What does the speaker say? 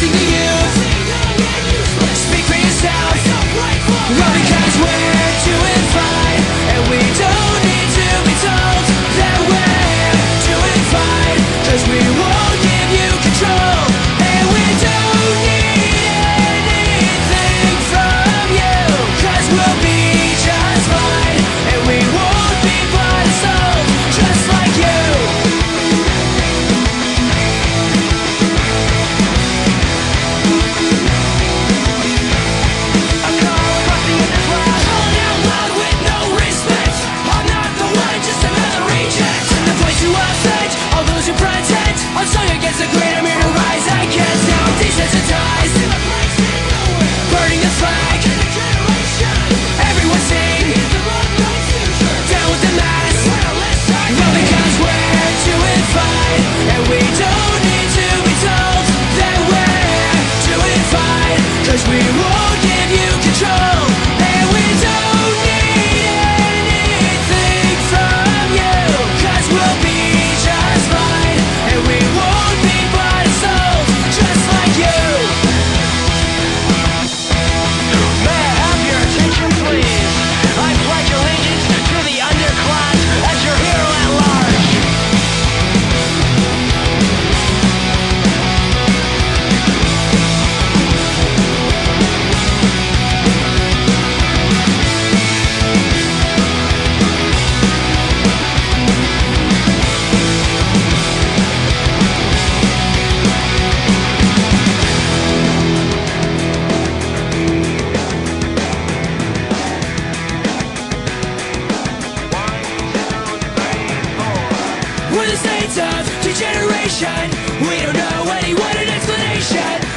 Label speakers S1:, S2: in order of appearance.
S1: singing and we don't of degeneration We don't know anyone an explanation.